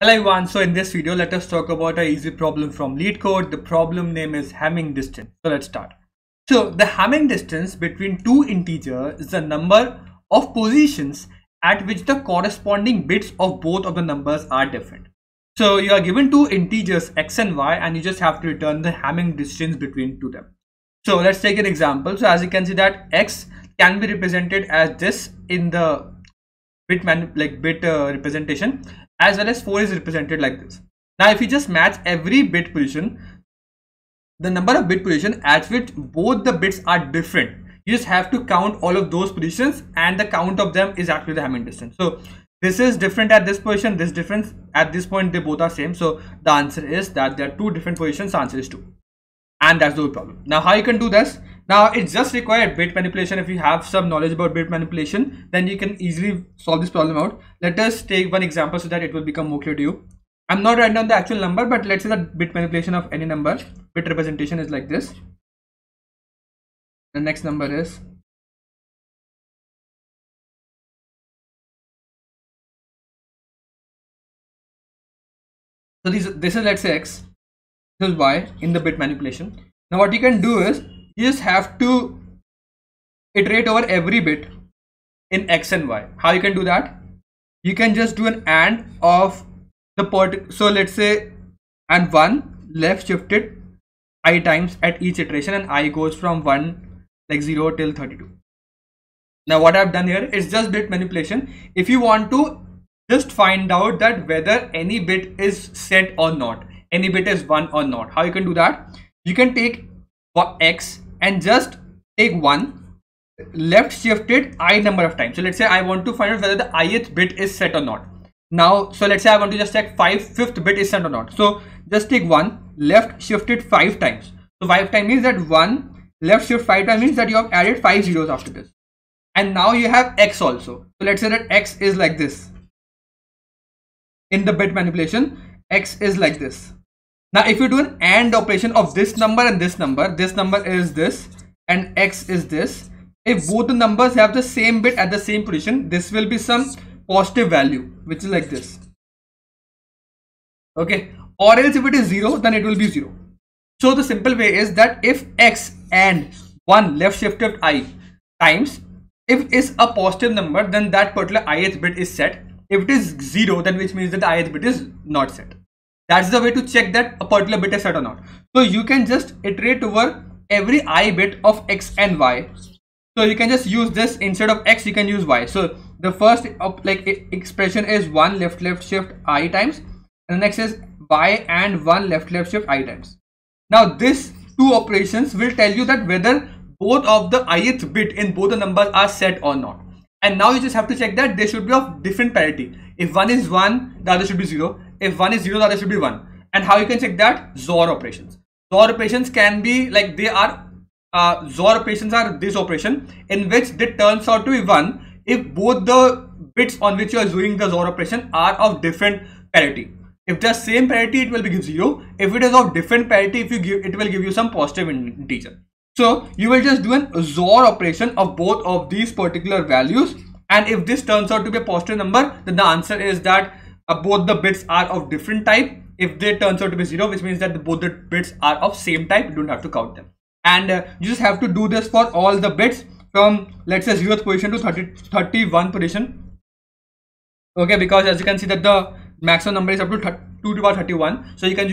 Hello everyone, so in this video let us talk about an easy problem from LeetCode. The problem name is Hamming distance. So let's start. So the Hamming distance between two integers is the number of positions at which the corresponding bits of both of the numbers are different. So you are given two integers x and y and you just have to return the Hamming distance between two them. So let's take an example. So as you can see that x can be represented as this in the bit man like bit uh, representation as well as 4 is represented like this. Now if you just match every bit position, the number of bit position at which both the bits are different, you just have to count all of those positions and the count of them is actually the Hamming distance. So this is different at this position, this difference at this point they both are same. So the answer is that there are two different positions, the answer is 2. And that's the whole problem. Now how you can do this? Now it's just required bit manipulation. If you have some knowledge about bit manipulation, then you can easily solve this problem out. Let us take one example so that it will become more clear to you. I'm not writing down the actual number, but let's say that bit manipulation of any number, bit representation is like this. The next number is So this, this is let's say x, this is y in the bit manipulation. Now what you can do is you just have to iterate over every bit in x and y. How you can do that? You can just do an and of the part so let's say and 1 left shifted i times at each iteration and i goes from 1 like 0 till 32 now what i've done here is just bit manipulation. If you want to just find out that whether any bit is set or not any bit is 1 or not how you can do that? You can take for x and just take one left shifted i number of times. So let's say i want to find out whether the ith bit is set or not. Now so let's say i want to just check five fifth bit is set or not. So just take one left shifted five times. So five times means that one left shift five times means that you have added five zeros after this. And now you have x also. So let's say that x is like this. In the bit manipulation x is like this now, if you do an AND operation of this number and this number, this number is this and X is this. If both the numbers have the same bit at the same position, this will be some positive value, which is like this. Okay. Or else if it is 0, then it will be 0. So the simple way is that if X and 1 left shifted I times, if is a positive number, then that particular ith bit is set. If it is 0, then which means that the ith bit is not set. That's the way to check that a particular bit is set or not. So you can just iterate over every i bit of x and y. So you can just use this instead of x, you can use y. So the first like expression is one left left shift i times, and the next is y and one left left shift i times. Now this two operations will tell you that whether both of the ith bit in both the numbers are set or not. And now you just have to check that they should be of different parity. If one is 1, the other should be 0 if one is 0 the other should be 1 and how you can check that? XOR operations. XOR operations can be like they are uh, XOR operations are this operation in which it turns out to be 1 if both the bits on which you are doing the XOR operation are of different parity. If the same parity it will be give 0 if it is of different parity if you give it will give you some positive integer. So you will just do an XOR operation of both of these particular values. And if this turns out to be a positive number then the answer is that uh, both the bits are of different type. If they turns out to be zero which means that the, both the bits are of same type you don't have to count them. And uh, you just have to do this for all the bits from let's say 0th position to 30 31 position. Okay because as you can see that the maximum number is up to 2 to the power 31 so you can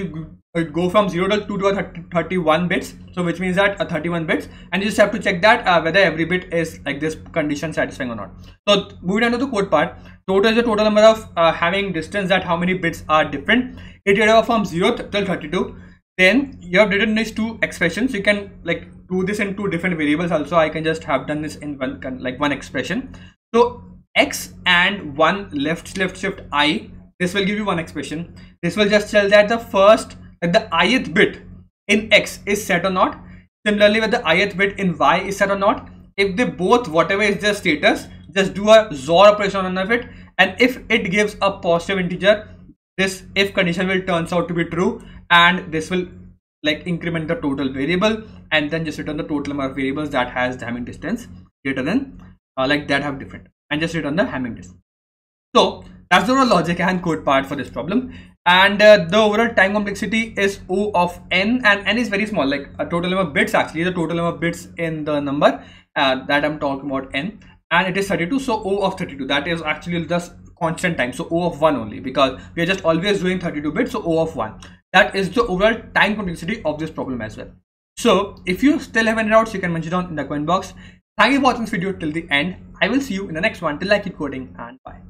uh, go from 0 to 2 to the 30, 31 bits. So which means that uh, 31 bits. And you just have to check that uh, whether every bit is like this condition satisfying or not. So moving on to the code part. Total is the total number of uh, Hamming distance that how many bits are different. It over from 0 till 32 then you have written these two expressions. You can like do this in two different variables also. I can just have done this in one like one expression. So x and one left left shift i this will give you one expression. This will just tell that the first that the ith bit in x is set or not. Similarly with the ith bit in y is set or not if they both whatever is their status just do a XOR operation on it and if it gives a positive integer this if condition will turns out to be true and this will like increment the total variable and then just return the total number of variables that has the Hamming distance greater than uh, like that have different and just return the Hamming distance. So that's the overall logic and code part for this problem. And uh, the overall time complexity is o of n and n is very small. Like a total number of bits actually the total number of bits in the number uh, that i'm talking about n. And it is 32 so o of 32 that is actually just constant time so o of 1 only because we are just always doing 32 bits so o of 1 that is the overall time complexity of this problem as well. So if you still have any doubts you can mention down in the comment box. Thank you for watching this video till the end. I will see you in the next one. Till i keep coding and bye